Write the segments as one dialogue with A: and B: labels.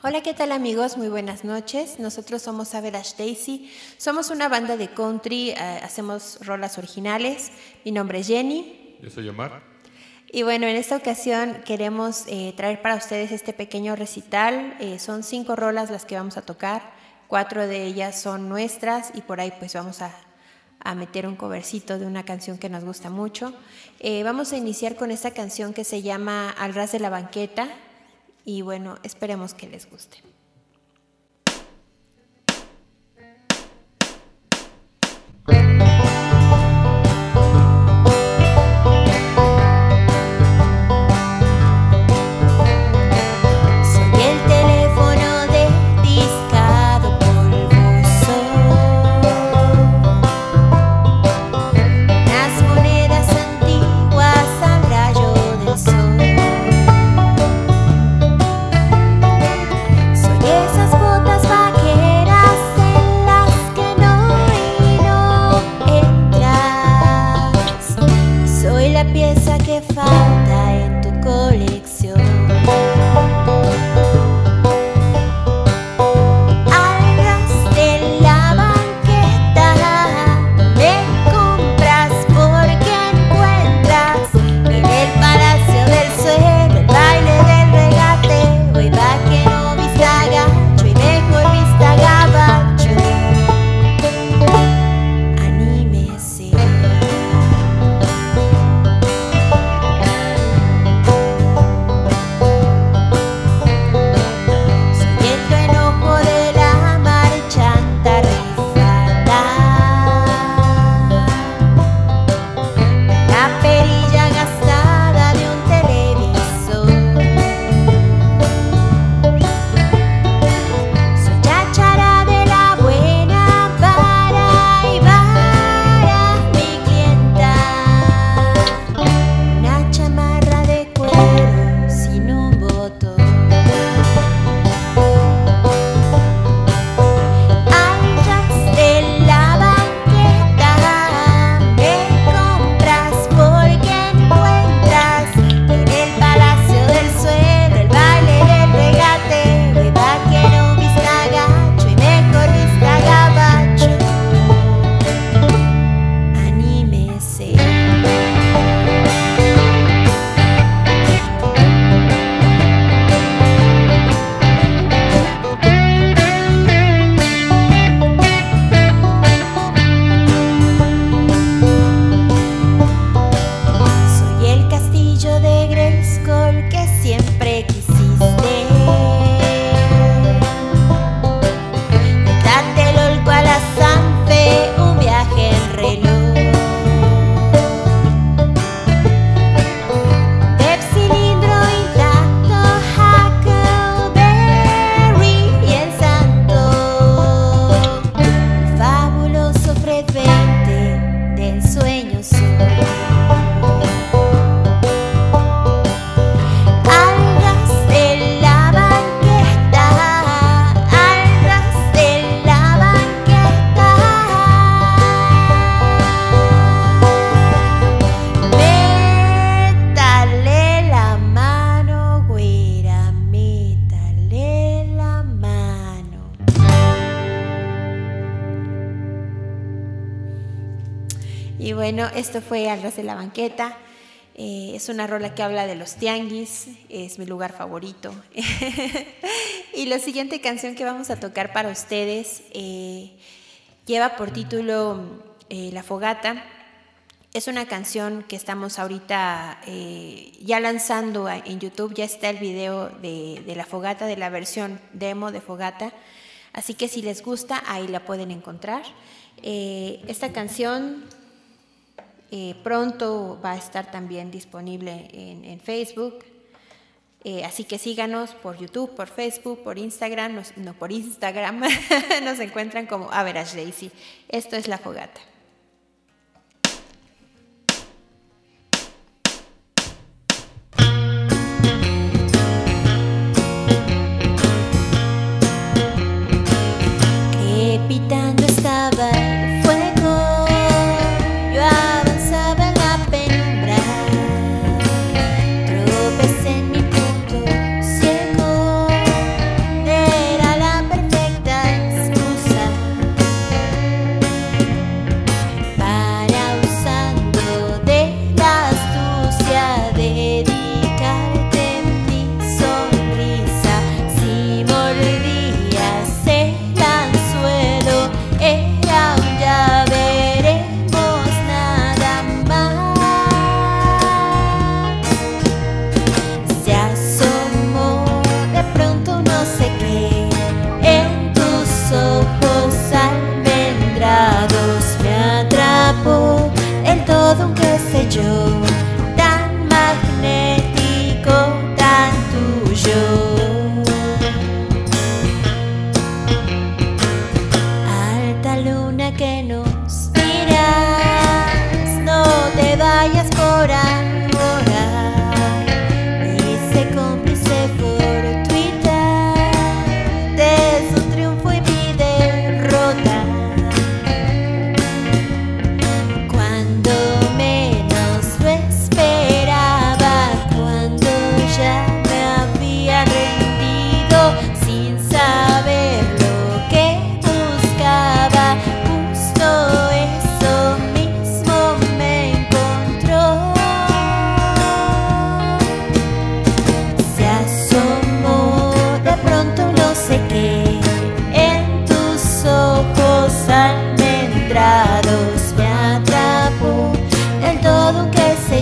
A: Hola, ¿qué tal amigos? Muy buenas noches. Nosotros somos Average Daisy. Somos una banda de country, eh, hacemos rolas originales. Mi nombre es Jenny.
B: Yo soy Omar.
A: Y bueno, en esta ocasión queremos eh, traer para ustedes este pequeño recital. Eh, son cinco rolas las que vamos a tocar. Cuatro de ellas son nuestras y por ahí pues vamos a, a meter un covercito de una canción que nos gusta mucho. vamos a iniciar con esta canción que se llama Al ras de la banqueta y bueno, esperemos que les guste. Esto fue Al ras de la banqueta. Eh, es una rola que habla de los tianguis, es mi lugar favorito. y la siguiente canción que vamos a tocar para ustedes eh, lleva por título eh, La Fogata. Es una canción que estamos ahorita ya lanzando en YouTube, ya está el video de, de, La Fogata, de la versión demo de Fogata. Así que si les gusta, ahí la pueden encontrar. esta canción eh, pronto va a estar también disponible en, Facebook. Eh, así que síganos por YouTube, por Facebook, por Instagram, no por Instagram, nos encuentran como Average Daisy. Esto es La Fogata. Estaba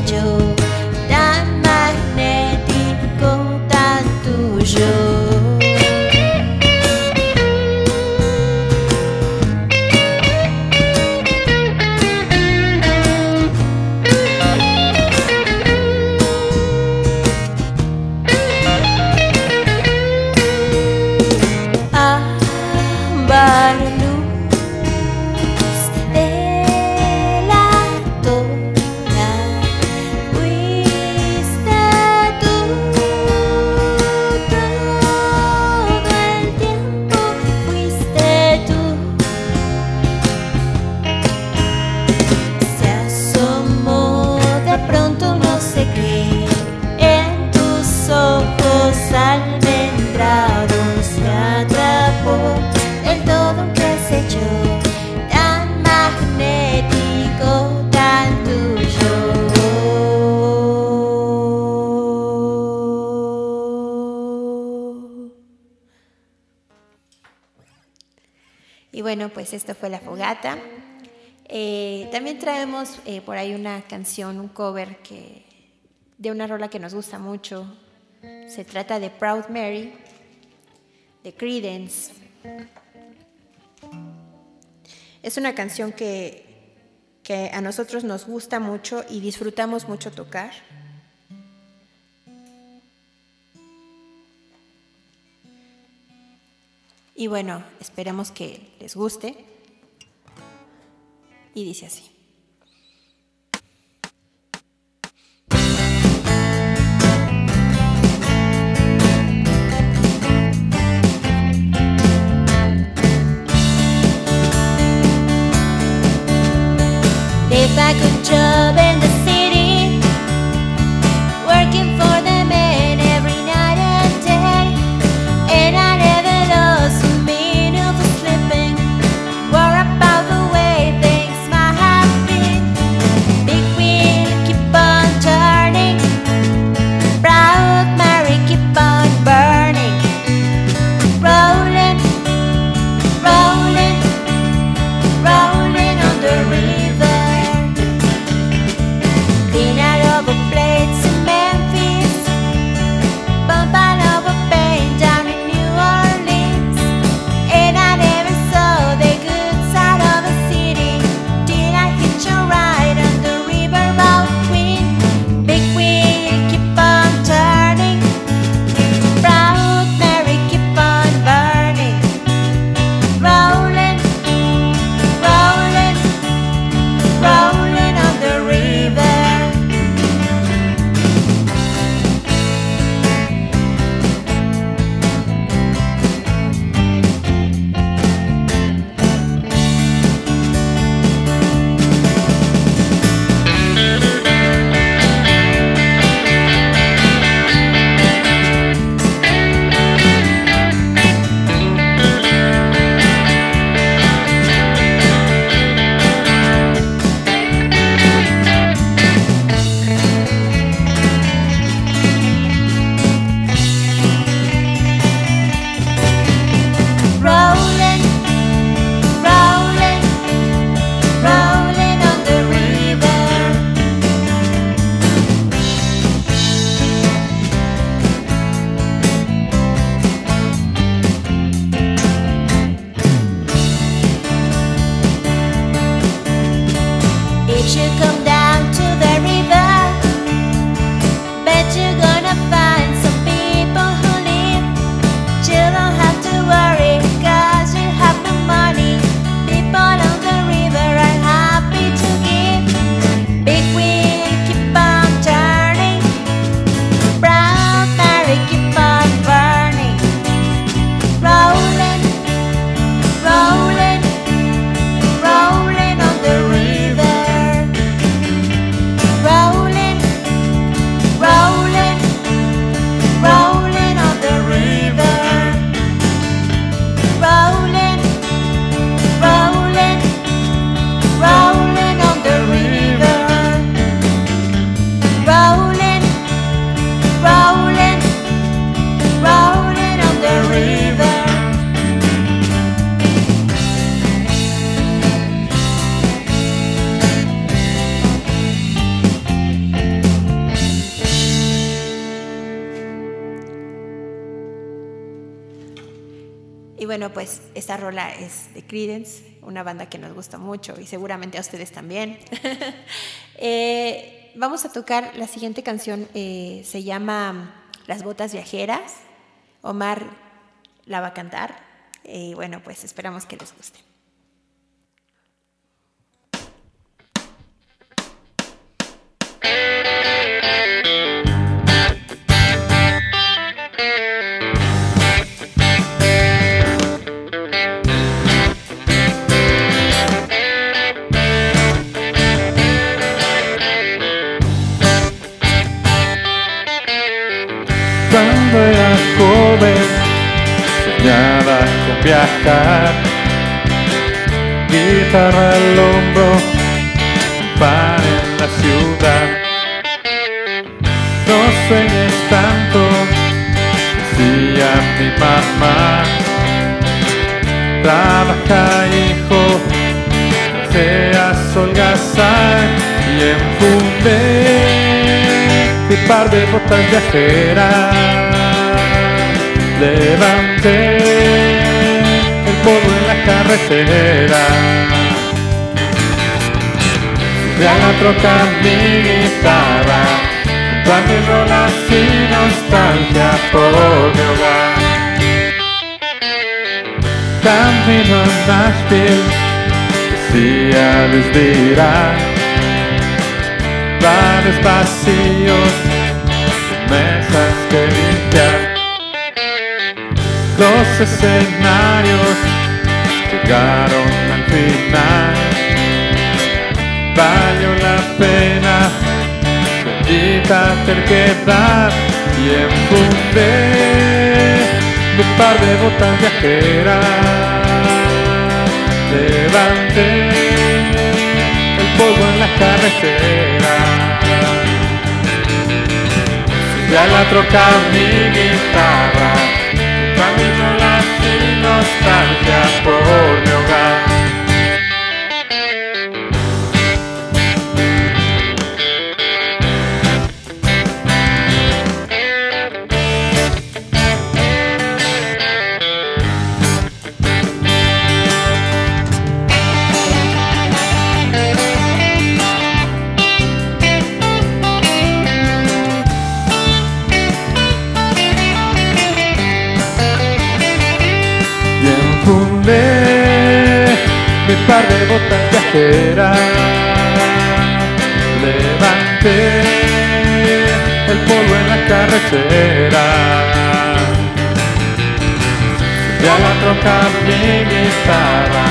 A: de yo. Bueno, pues esto fue La Fogata. Eh, también traemos eh, por ahí una canción, un cover que, de una rola que nos gusta mucho. Se trata de Proud Mary, de Credence. Es una canción que, que a nosotros nos gusta mucho y disfrutamos mucho tocar. Y bueno, esperemos que les guste. Y dice así. Bueno, pues esta rola es de Credence, una banda que nos gusta mucho y seguramente a ustedes también. Eh, vamos a tocar la siguiente canción, eh, se llama Las botas viajeras. Omar la va a cantar y bueno, pues esperamos que les guste.
B: Soñaba con viajar, guitarra al hombro, pan en la ciudad. No sueñes tanto, decía mi mamá. Trabaja, hijo, seas holgazán y enfunde mi par de botas viajeras. Levanté el polvo en la carretera. Ya la troca mi guitarra, junto a mis rolas y nostalgia por mi hogar. Camino a Nashville, decía Luis Dirán bares vacíos, Los escenarios llegaron al final. Valió la pena, bendita terquedad y enfundé mi par de botas viajeras. Levanté el polvo en la carretera ya la troca mi guitarra, Levanté el polvo en la carretera. Ya la troca mi guitarra,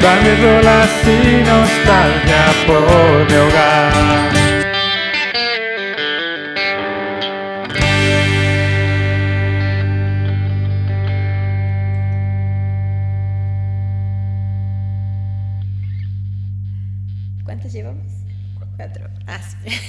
B: da mis rolas nostalgia por mi hogar.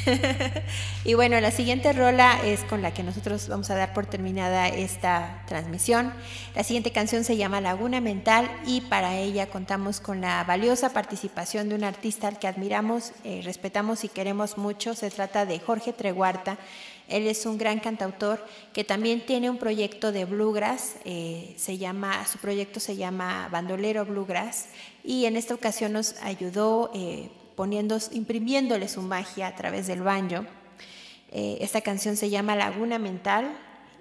A: y bueno, la siguiente rola es con la que nosotros vamos a dar por terminada esta transmisión. La siguiente canción se llama Laguna Mental y para ella contamos con la valiosa participación de un artista al que admiramos, eh, respetamos y queremos mucho. Se trata de Jorge Treguarta. Él es un gran cantautor que también tiene un proyecto de bluegrass, eh, se llama, su proyecto se llama Bandolero Bluegrass y en esta ocasión nos ayudó eh, poniendo, imprimiéndole su magia a través del banjo. Eh, esta canción se llama Laguna Mental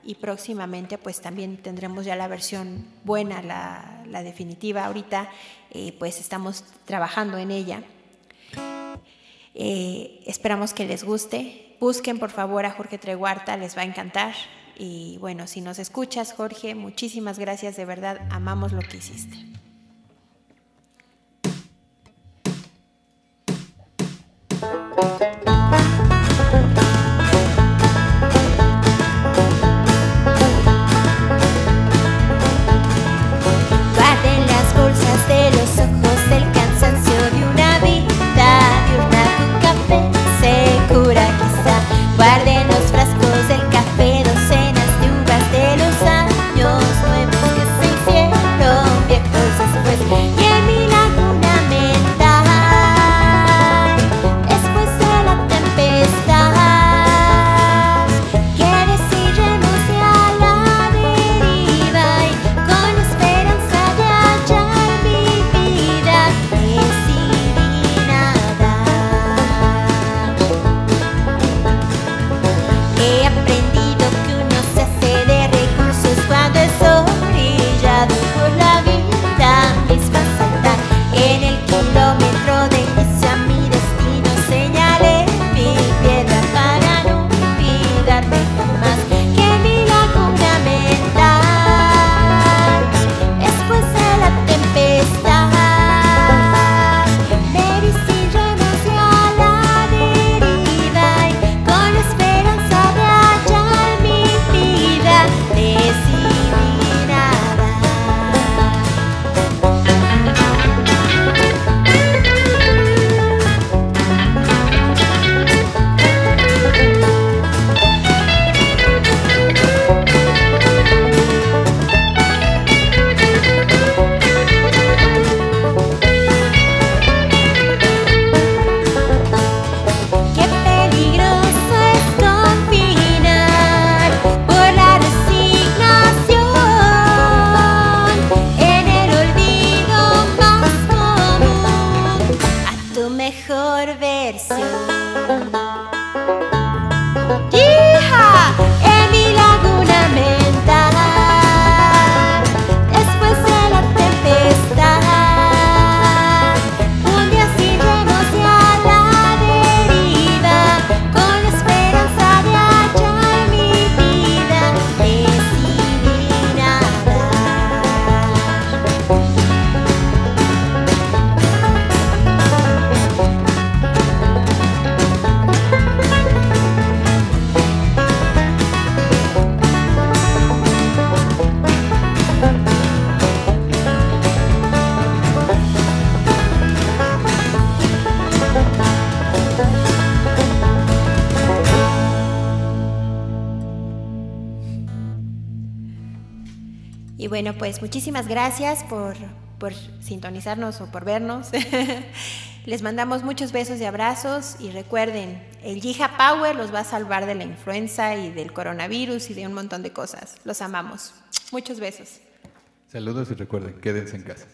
A: y próximamente pues también tendremos ya la versión buena, la, definitiva. Ahorita eh, pues estamos trabajando en ella. Eh, esperamos que les guste. Busquen por favor a Jorge Treguarta, les va a encantar. Y bueno, si nos escuchas, Jorge, muchísimas gracias, de verdad, amamos lo que hiciste. Y bueno, pues muchísimas gracias por, por sintonizarnos o por vernos. Les mandamos muchos besos y abrazos y recuerden, el Yija Power los va a salvar de la influenza y del coronavirus y de un montón de cosas. Los amamos. Muchos besos.
B: Saludos y recuerden, quédense en casa.